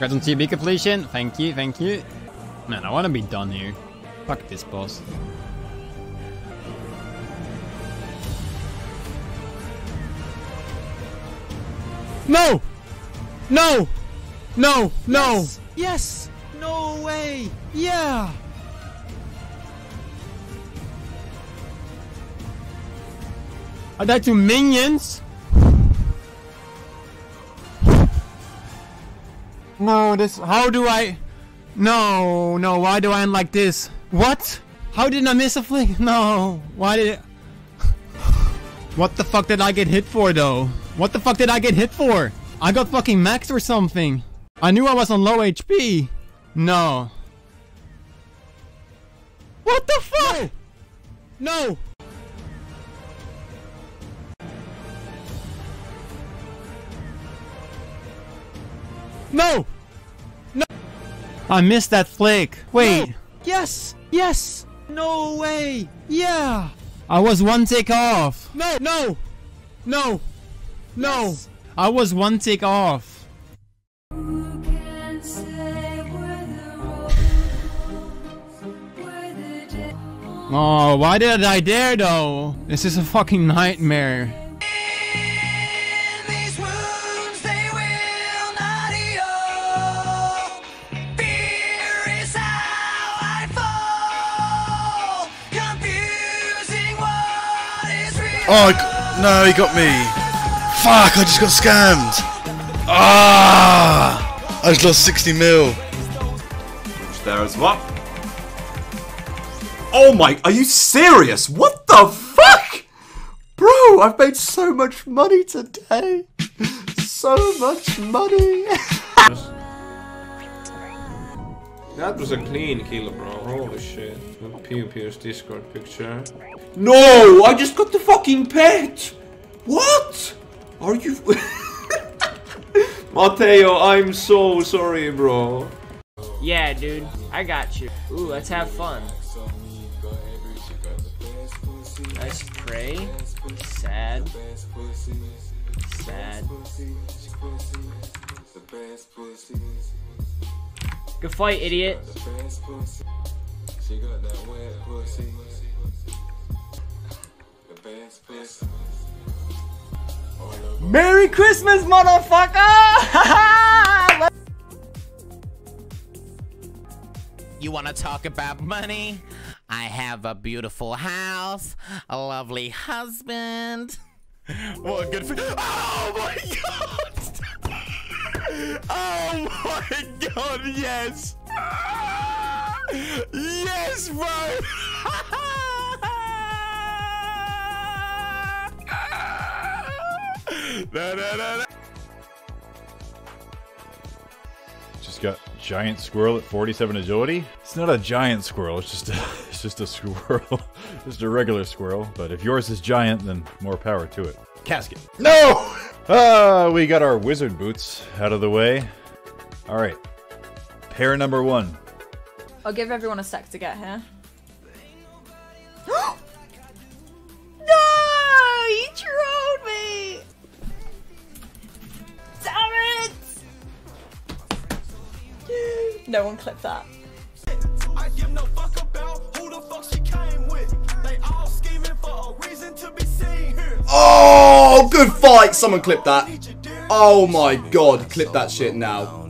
Got some TB completion. Thank you, thank you. Man, I want to be done here. Fuck this boss. No! No! No! No! Yes! yes! No way! Yeah! I died to minions? No, this. How do I. No, no, why do I end like this? What? How did I miss a flick? No, why did it. What the fuck did I get hit for though? What the fuck did I get hit for? I got fucking max or something. I knew I was on low HP. No. What the fuck? No. no. No! No! I missed that flick. Wait. No. Yes! Yes! No way! Yeah! I was one tick off. No! No! No! No! Yes. I was one tick off. Oh, why did I dare though? This is a fucking nightmare. Oh, no, he got me. Fuck, I just got scammed. Ah! I just lost 60 mil. There as well. Oh my, are you serious? What the fuck? Bro, I've made so much money today. So much money. That was a clean kill, bro. Holy shit. Pew Pew's Discord picture. No! I just got the fucking pet! What? Are you... Mateo, I'm so sorry, bro. Yeah, dude. I got you. Ooh, let's have fun. Nice prey. Sad. Sad. Good fight, idiot. Merry Christmas, motherfucker! you want to talk about money? I have a beautiful house, a lovely husband. What a good. Oh my god! Oh my god, yes! Yes, bro! no, no, no, no. Just got giant squirrel at 47 agility. It's not a giant squirrel. It's just a, it's just a squirrel, just a regular squirrel. But if yours is giant, then more power to it. Casket. No! Ah, we got our wizard boots out of the way. All right. Pair number one. I'll give everyone a sec to get here. no! He trolled me! Damn it! No one clipped that. Oh, good fight! Someone clip that. Oh my god, clip that shit now.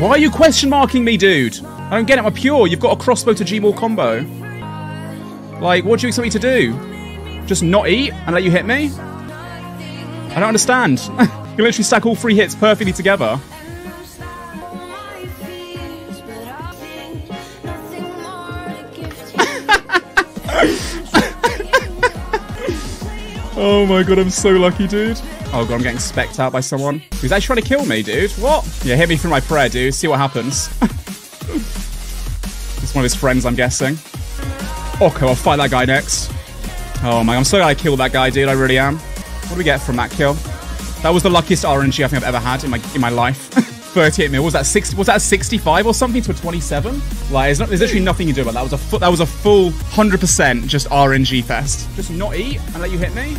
Why are you question marking me, dude? I don't get it. I'm pure. You've got a crossbow to Gmaul combo. Like, what do you expect me to do? Just not eat and let you hit me? I don't understand. you literally stack all three hits perfectly together. Oh my god, I'm so lucky, dude. Oh god, I'm getting specked out by someone. Who's actually trying to kill me, dude? What? Yeah, hit me through my prayer, dude. See what happens. it's one of his friends, I'm guessing. Okay, I'll fight that guy next. Oh my, god, I'm so glad I killed that guy, dude. I really am. What do we get from that kill? That was the luckiest RNG I think I've ever had in my in my life. 38 mil. Was that 60? Was that 65 or something to a 27? Like, there's, not, there's literally nothing you do about that. That was a that was a full 100% just RNG fest. Just not eat and let you hit me.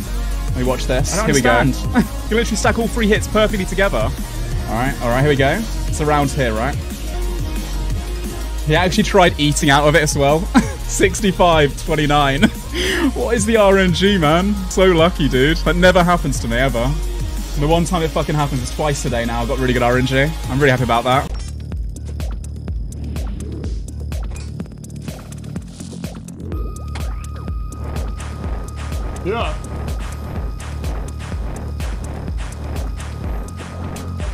Let me watch this. Here don't we go. you literally stack all three hits perfectly together. All right, all right. Here we go. It's around here, right? He actually tried eating out of it as well. 65, 29. what is the RNG, man? So lucky, dude. That never happens to me, ever. The one time it fucking happens is twice today now. I've got really good RNG. I'm really happy about that. Yeah.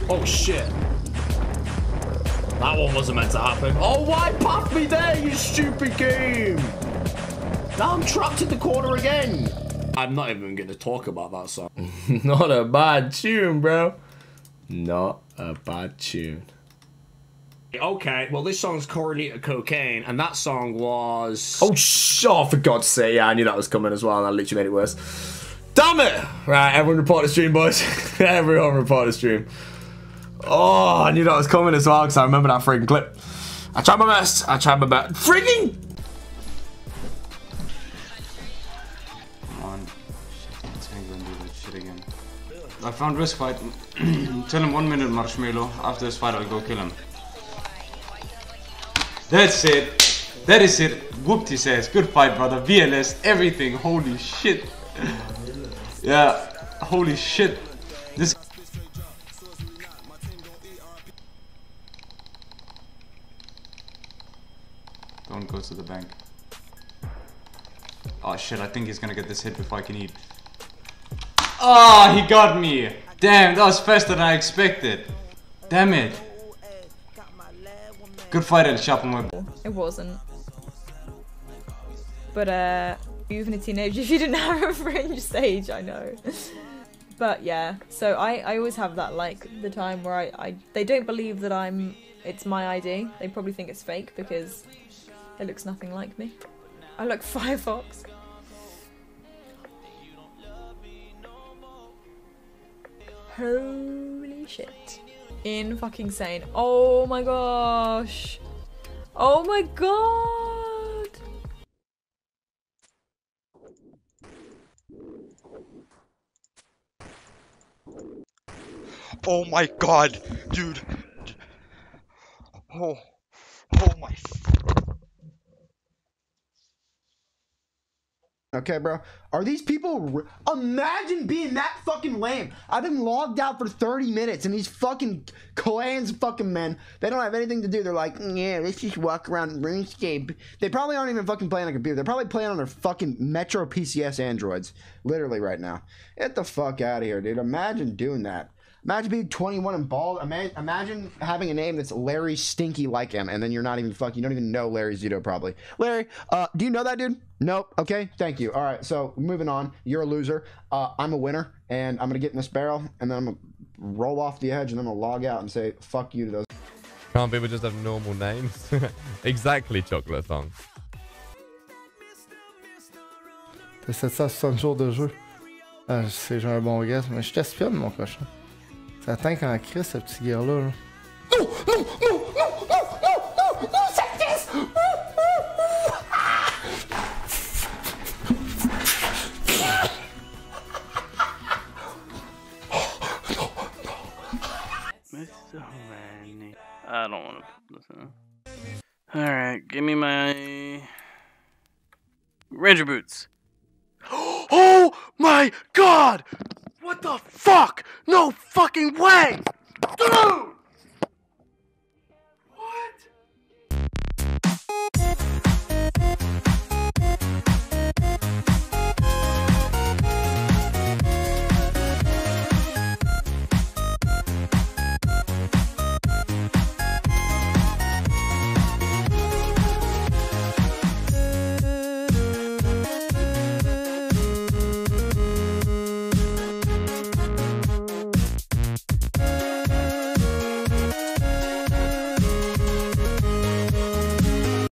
Oh shit. That one wasn't meant to happen. Oh, why puff me there, you stupid game? Now I'm trapped in the corner again. I'm not even going to talk about that song. not a bad tune, bro. Not a bad tune. Okay, well, this song's Coronita Cocaine, and that song was. Oh, sh- oh, for God's sake. Yeah, I knew that was coming as well, and I literally made it worse. Damn it! Right, everyone report the stream, boys. everyone report the stream. Oh, I knew that was coming as well, because I remember that freaking clip. I tried my best. I tried my best. Freaking! I found risk fight. Tell him one minute, Marshmallow. After this fight, I'll go kill him. That's it. That is it. Whooped his ass. Good fight, brother. VLS, everything. Holy shit. Yeah. Holy shit. This. Don't go to the bank. Oh shit, I think he's gonna get this hit before I can eat. Oh, he got me! Damn, that was faster than I expected. Damn it. Good fight, El Chapo. It wasn't. But uh, even a teenager, if you didn't have a fringe stage, I know. but yeah, so I, I always have that like the time where I, I they don't believe that I'm it's my ID. They probably think it's fake because it looks nothing like me. I look Firefox. Holy shit. In fucking sane. Oh my gosh. Oh my god. Oh my god, dude. Oh, oh my. Okay, bro. Are these people? Imagine being that fucking lame. I've been logged out for 30 minutes, and these fucking clans, fucking men, they don't have anything to do. They're like, "Mm, yeah, let's just walk around RuneScape. They probably aren't even fucking playing on a computer. They're probably playing on their fucking Metro PCS androids, literally right now. Get the fuck out of here, dude. Imagine doing that. Imagine being 21 and bald. Ima- Imagine having a name that's Larry Stinky like him, and then you're not even fucking. You don't even know Larry Zito probably. Larry, uh, do you know that dude? Nope. Okay. Thank you. All right. So moving on. You're a loser. Uh, I'm a winner, and I'm gonna get in this barrel, and then I'm gonna roll off the edge, and then I'm gonna log out and say fuck you to those. Can't people just have normal names? exactly, Chocolate Thong. T'as 760 jours de jeu. Ah, je sais, j'ai un bon guess, mais je t'espionne, mon cochon. Ça atteint quand Chris, ce petit gars-là. là. Non, non, non, non, non, non, non, non, Sanctus! Mr. Manny. I don't want to listen. Alright, give me my Ranger boots. Oh my god! What the fuck? No fucking way! Dude!